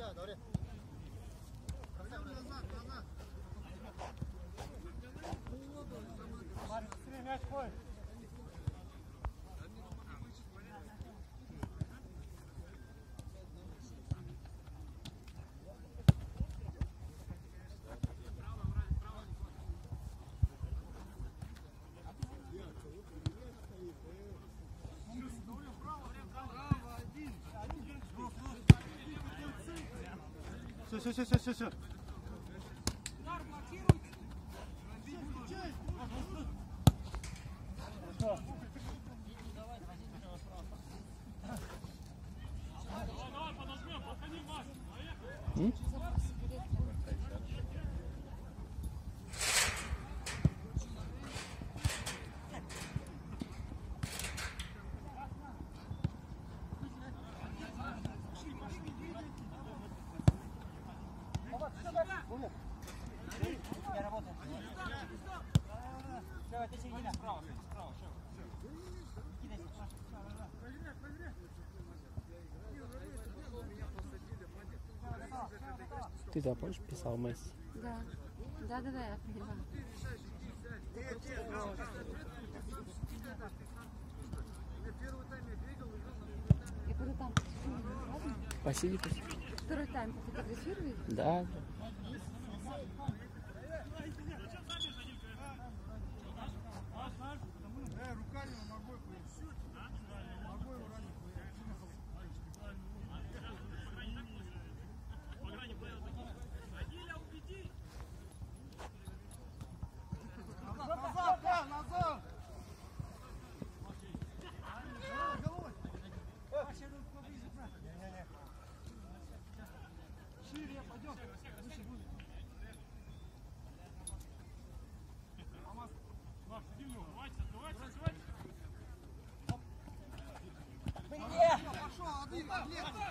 下着哩 все, все, все, все, все. М? Давай, ты середина. Справа, справа. Ты да, помнишь, писал Месси? Да. Да, да, да, я поняла. Я буду там? Посиди, посиди. Второй тайм пофотографировать? Да. Один, один.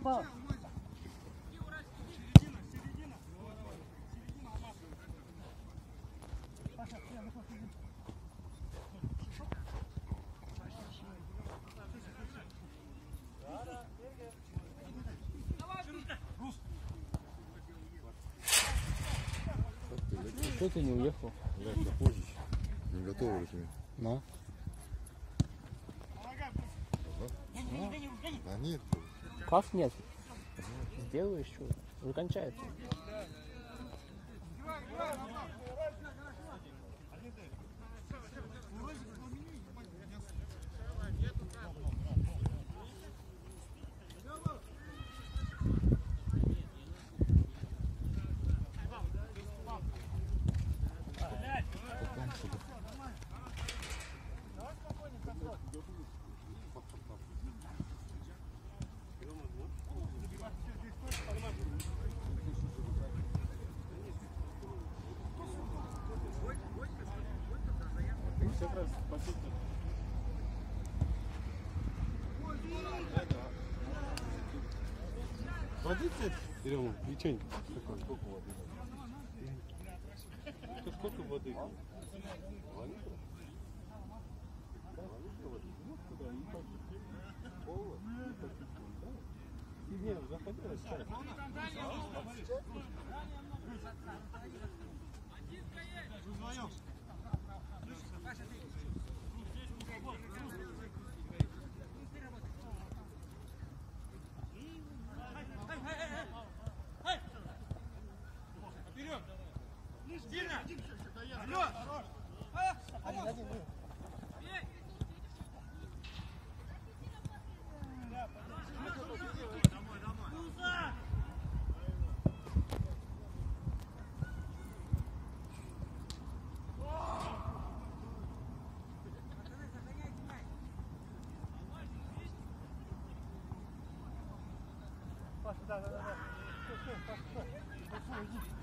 Опа. Что ты не уехал? Да, попозже. Не готовы ли На. Гони, гони, гони, гони. А нет, Как нет? Сделаешь что? Уже. Серега, печенье. Сколько воды? Тут сколько воды? Два литра? Два литра воды? Ну, куда? И так. Пола? И так. Не, заходи, расчай. Паша, да, да, да. да. Стой, стой, Паша, стой. Большой, иди. Один,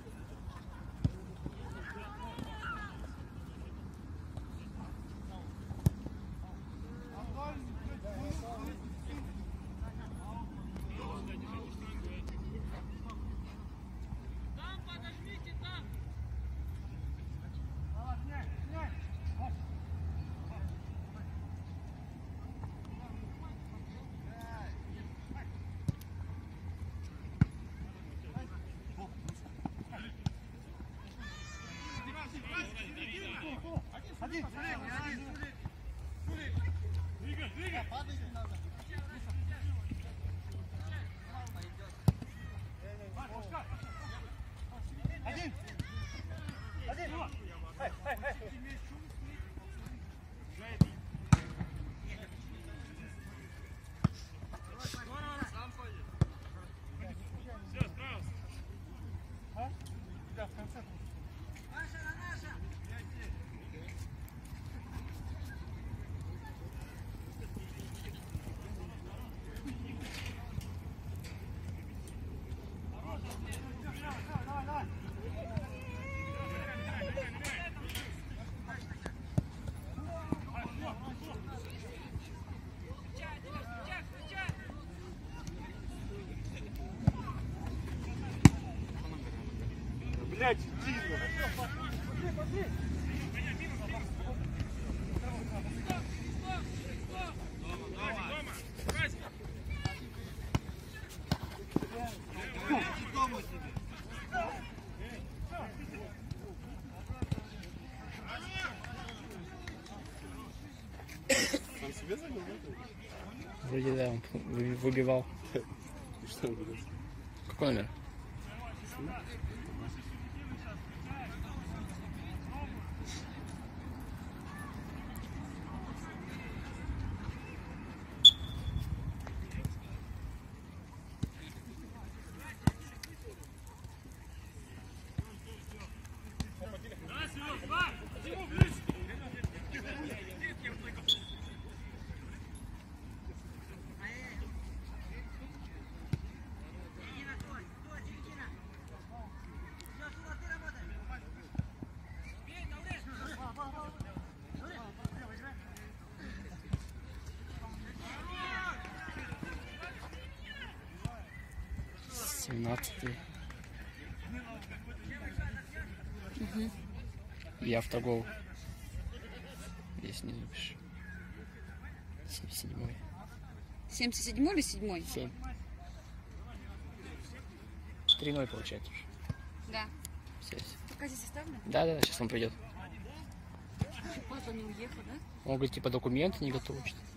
один. Один. Один. Эй, эй, эй. А? Да, в конце. Блять, чисто. Пошли, пошли. Вроде да, он вы- выбивал. Какой номер? Семнадцатый. Я автогол. Здесь не. Семь- Седьмой. 77 или 7? Семь. Три ноль получается уже. Да. Все, все. Пока здесь оставлю. Да, да, сейчас он придет. Поздно не уехал, да? Он говорит, типа документы не готовы. что-то.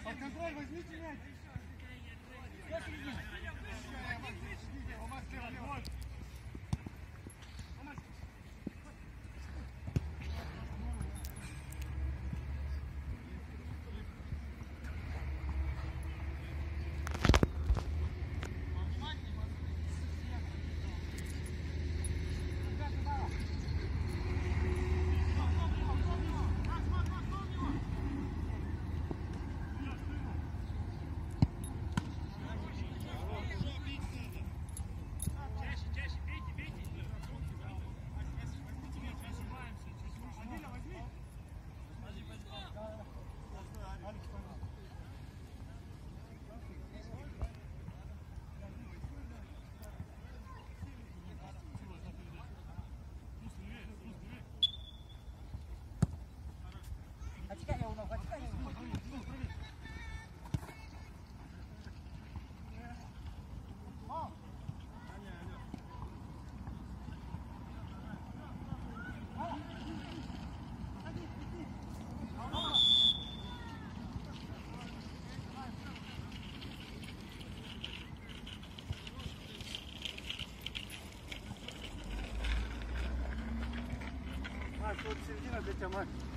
Să o țintină de mai.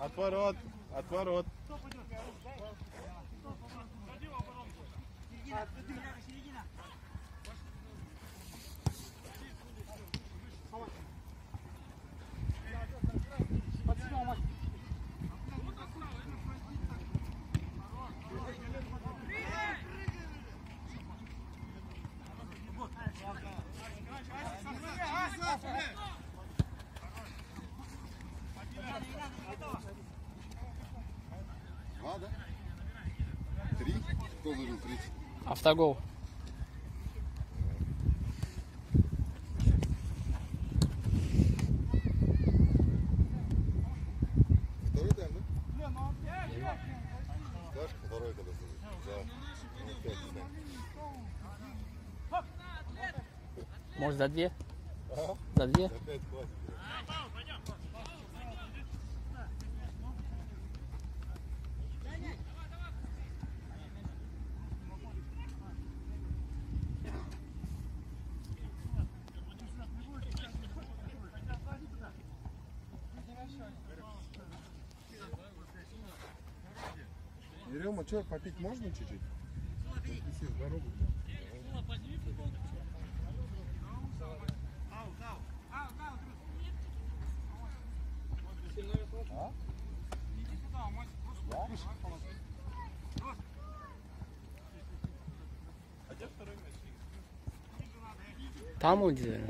Отворот, отворот. Два, да? Три? Кто забил три? Автогол. Второй тайм, да? Знаешь, второй когда забил? Да. Ну. Может, за две? Ага. За две? Опять хватит. Ерема, что, попить можно чуть-чуть? Здоровый. Там он где?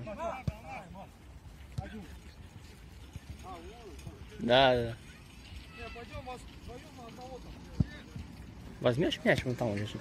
Да, да. Возьмешь мяч, вон там он лежит.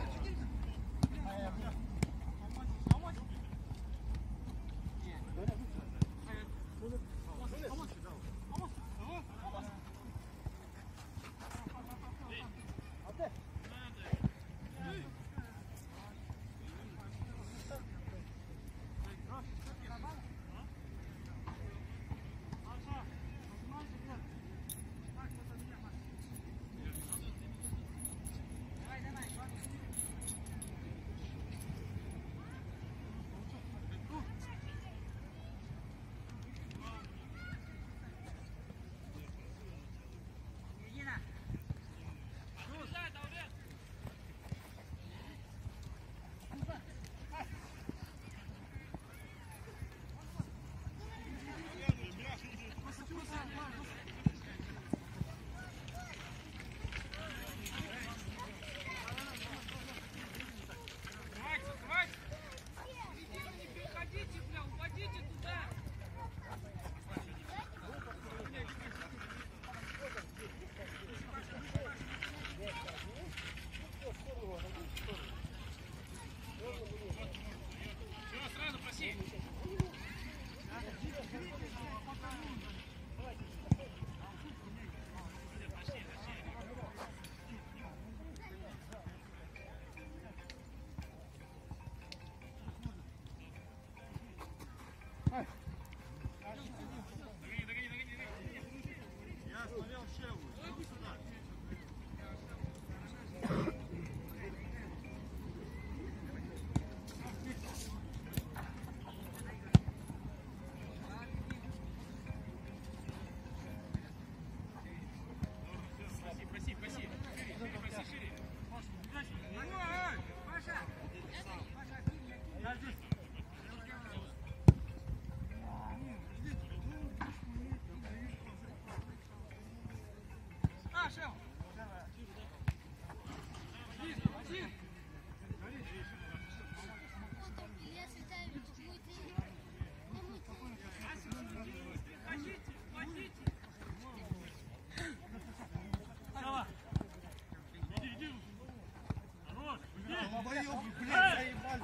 Долбоёбы, блядь, э! заебали.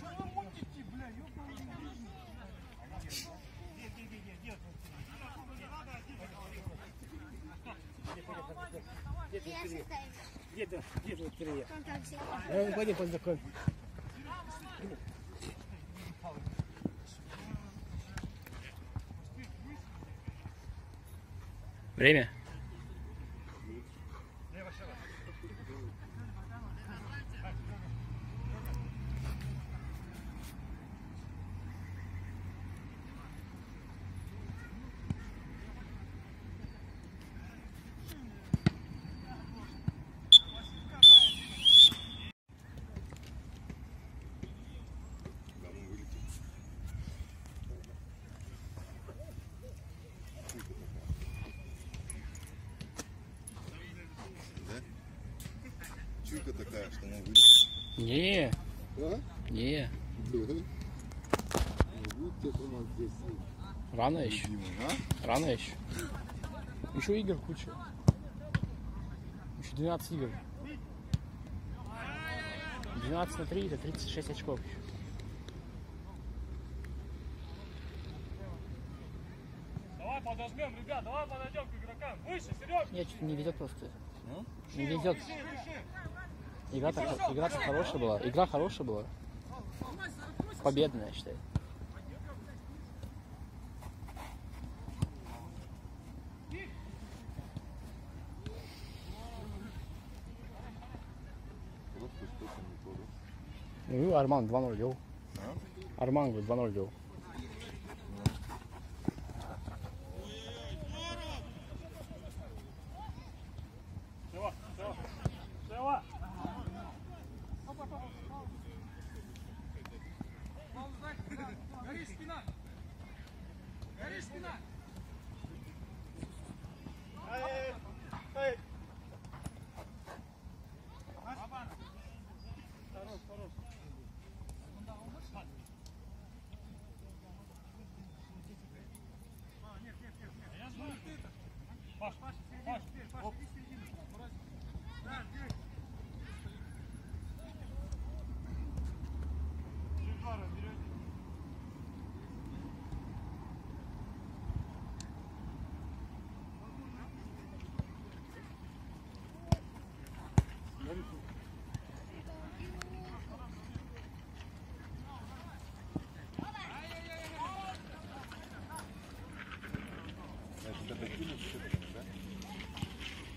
Чё вы мутите, бля, ёбаный бизнес? Где ты? Где ты? Где ты? Давай, пойдем познакомим. Время? Чуйка такая, что она вылетит. Не, А? не. Да. Вот это у нас здесь Рано еще. А? Рано еще. Еще игр куча. Еще 12 игр. 12 на 3 это 36 очков еще. Давай подожмем, ребят, давай подойдем к игрокам. Выше, Серег! Нет, что-то не везет просто. Не везет. Игра-то, хо- игра-то хорошая была. Игра хорошая была. Победная, я считаю. Ну, Арман 2-0 вел. Арман говорит, 2-0 вел.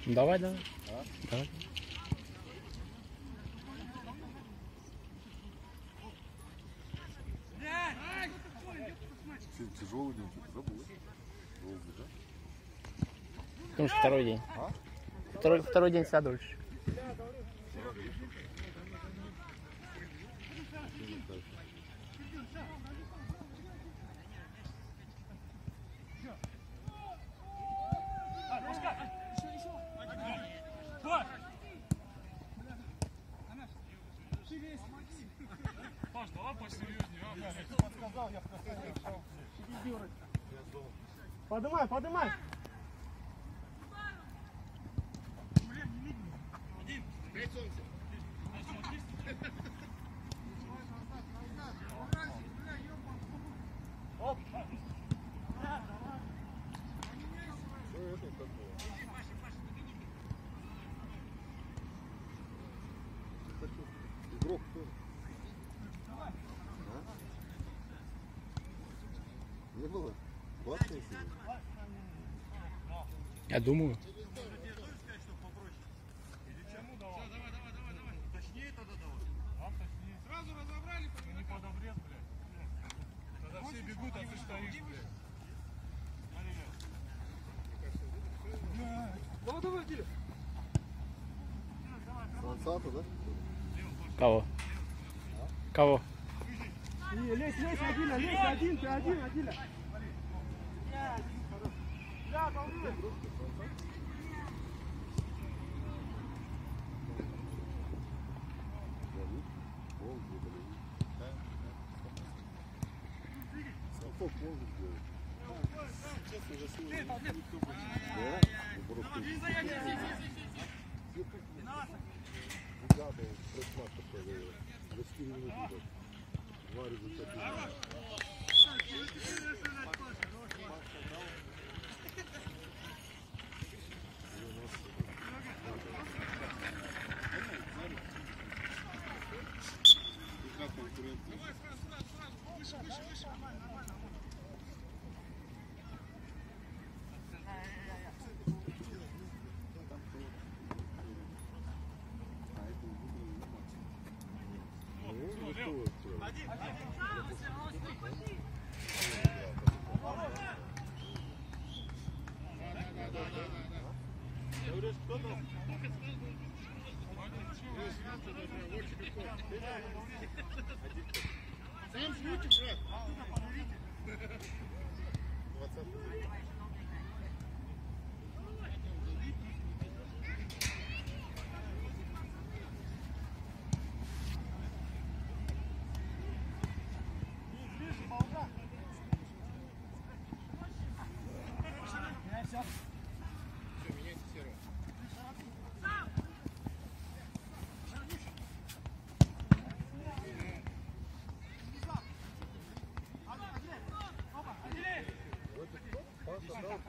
Давай, давай. Давай. Тяжелый день, забыл. Долго, да? Потому что второй день. А? Второй, второй день вся дольше. А, пускай. Паш! Паш, давай посерьезнее. а, Поднимай, поднимай. Игрок кто? А? Не было? Классная сегодня? Я думаю. Точнее тогда давай. А, точнее. Сразу разобрали, потому не под обрез, блядь. Когда все бегут, а ты стоишь, блядь. Давай, давай, Диля. Сансата, да? Кого? Кого? Лезь, лезь, один, лезь, один, ты один, один. Да,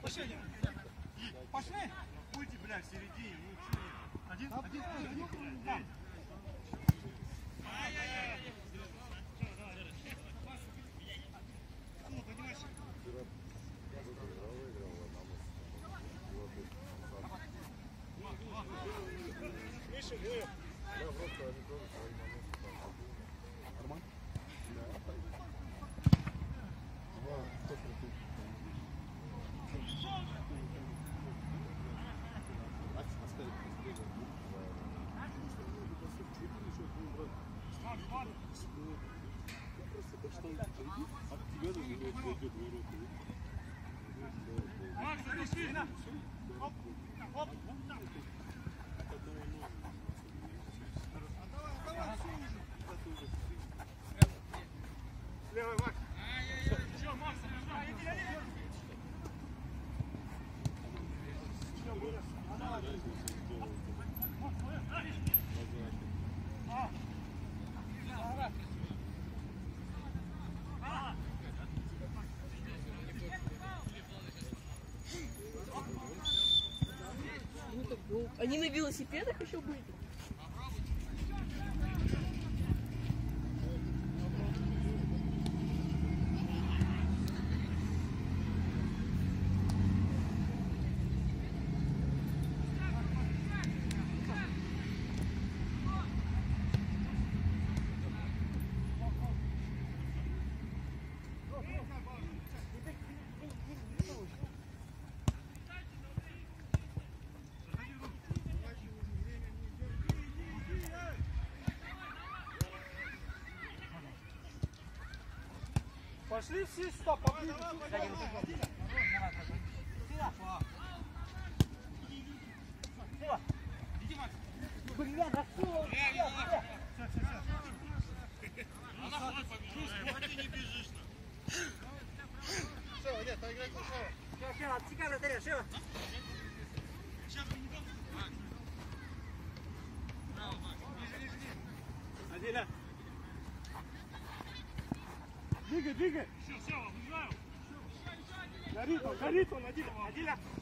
Пошли. Пошли. Будьте, блядь, в середине. Ну, что нет? Один, один, один. Понимаешь, Миша, Они на велосипедах еще были? Пошли все сюда, поближе. Бля, да что? Все, нет, поиграй. Шева, Шева, отсекай вратаря, Шева. Горит он, горит он, один. Аделя. Ты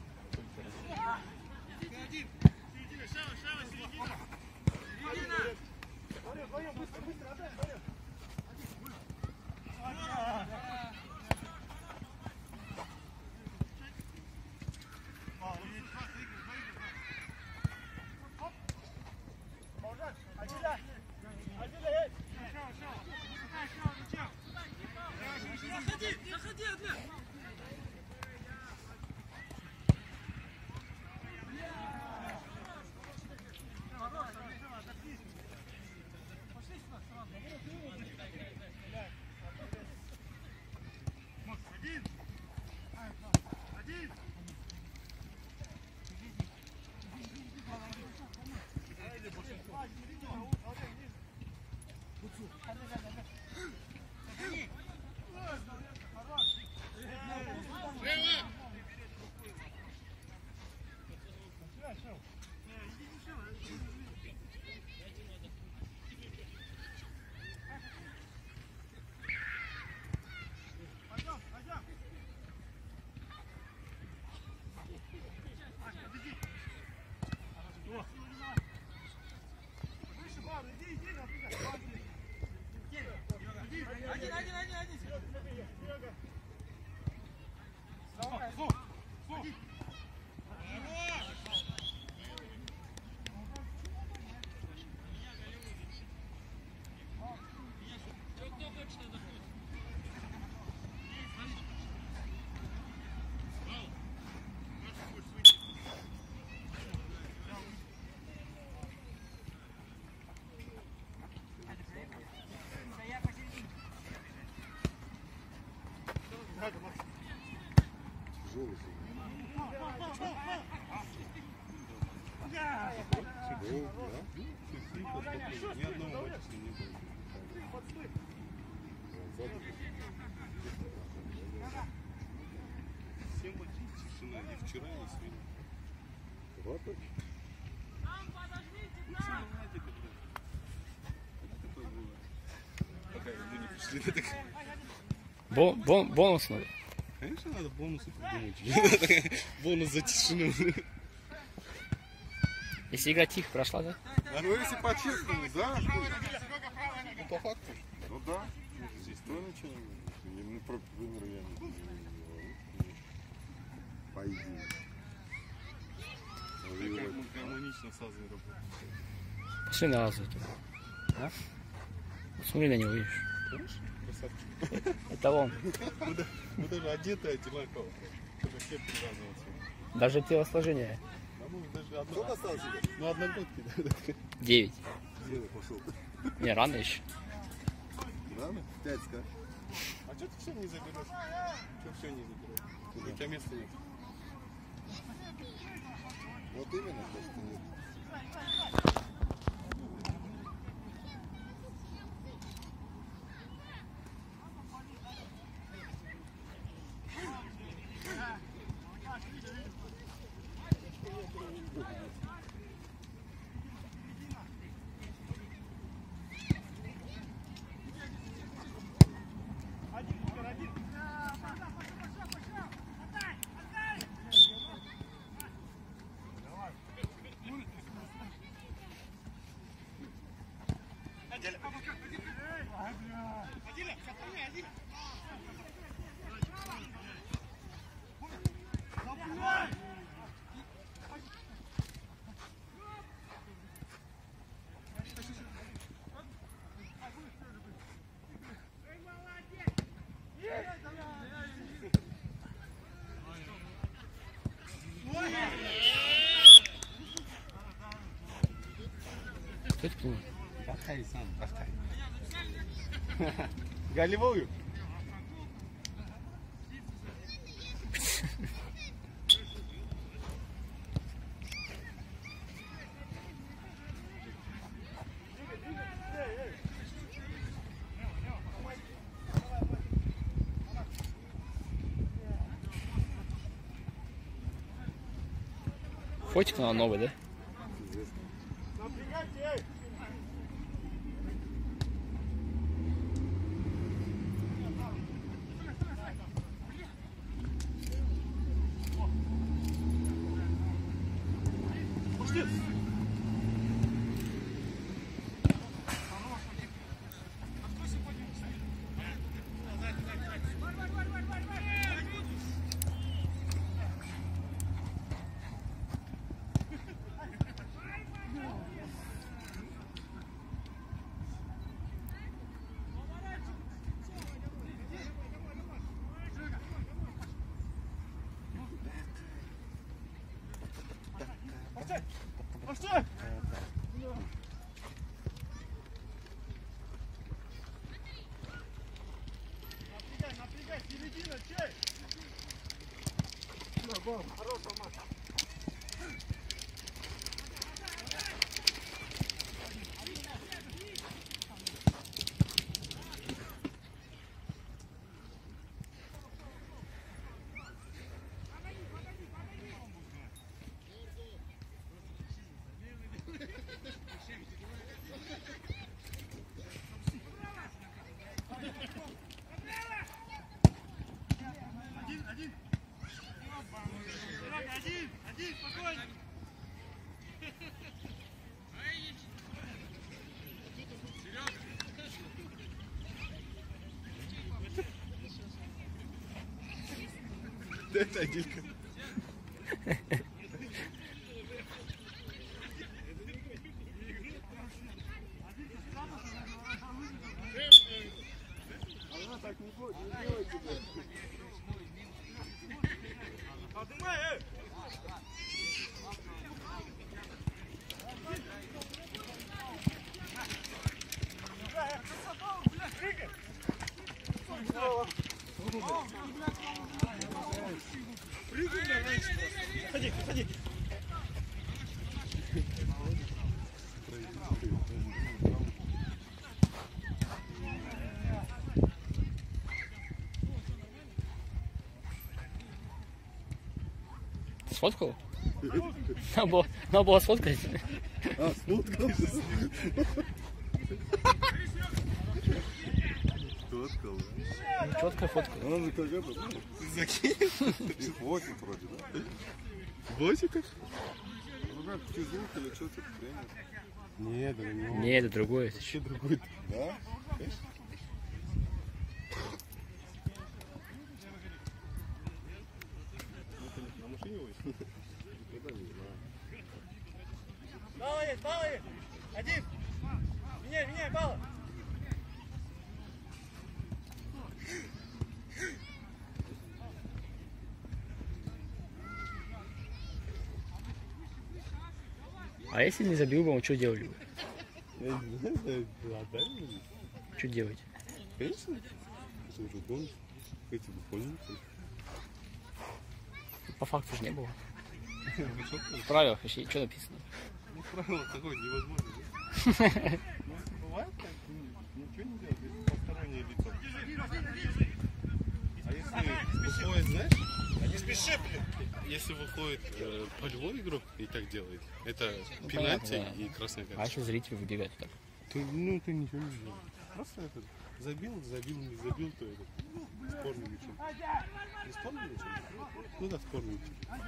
Ни бон, бон, не Бонус надо. Конечно, надо бонусы придумать. Бонус за тишину. Если игра тихо прошла, да? А ну если по-честному, да? Ну по факту. Ну да. Здесь тоже ничего не. Ну, про вымер я не не говорю. По идее. Гармонично с Азой работаем. Пошли на Азу. А? Смотри на него, видишь. Конечно, красавчик. Это он. Мы да- Мы даже одеты одинаково. Привязываться. Даже телосложение. А даже одно... Ну, одногодки, да. 9. Где пошел? Не, рано еще. Рано? Пять скажешь. А что ты все не заберешь? Что все не заберешь? У тебя места нет. Вот именно, то, что нет. Çok iyi. Голевую. Фотик на новый, да? Постой! Напрягай, напрягай, середина, чай! Один, один! Серега, один, один, спокойно! Это Адилька. Поднимай, эй! Прыгай, раньше. Ходи, ходи. Сфоткал? Надо было, надо было сфоткать. А, сфоткал? Да? Четкая фотка. Она же как это, ну, закинь. И хватит вроде, да? Хватит? Ну как, физрук или что-то тренер? Нет, да не Не, это другое. это другой. Да? На не знаю. Балла есть, балла есть. Один. Меняй, меняй, балла. А если не забил бы, он что делали бы? Что делать? Конечно. По факту же не было. В правилах вообще что написано? Ну, правило такое невозможно? Ну, бывает так, ну, ничего не делать, постороннее лицо. А если выходит, знаешь, спеши, блин. если выходит э, полевой игрок и так делает, это Ну, пенальти понятно, да. и красная А карточка. если зритель выбегает так? То, ну, ты ничего не делаешь. Просто это, забил, забил, не забил, то это спорным мячом. Не спорным мячом? Ну да, спорным мячом.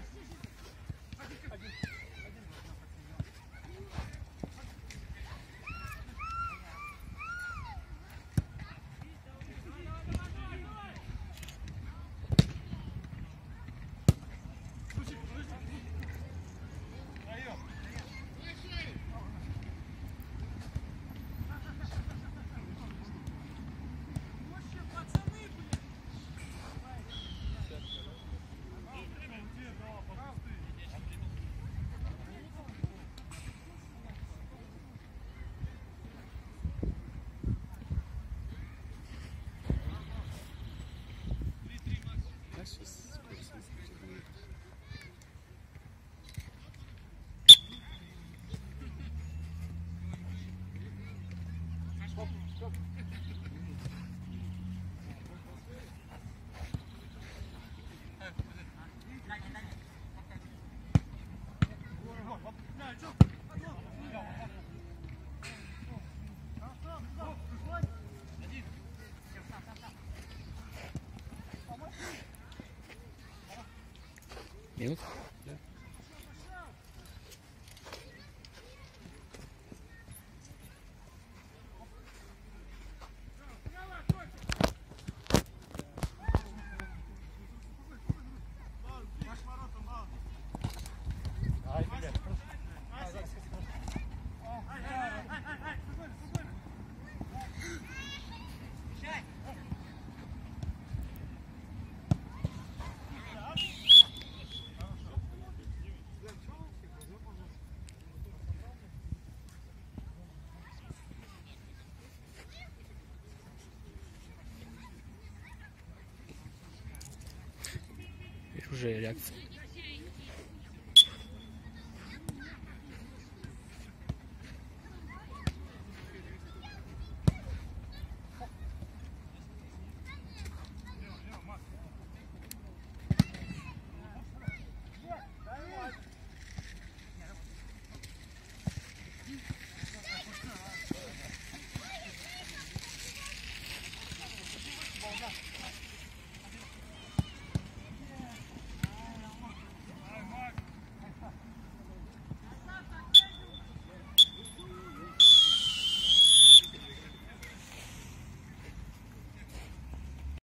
수 있을 것 같습니다. Stop, stop. Yep. Уже реакция.